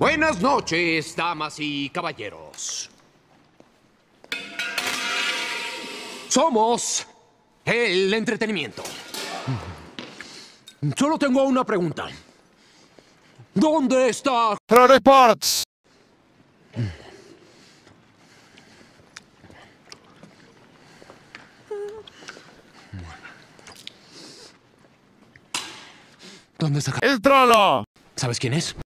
Buenas noches, damas y caballeros. Somos el entretenimiento. Mm-hmm. Solo tengo una pregunta. ¿Dónde está Pro Sports. ¿Dónde está? El trolo. ¿Sabes quién es?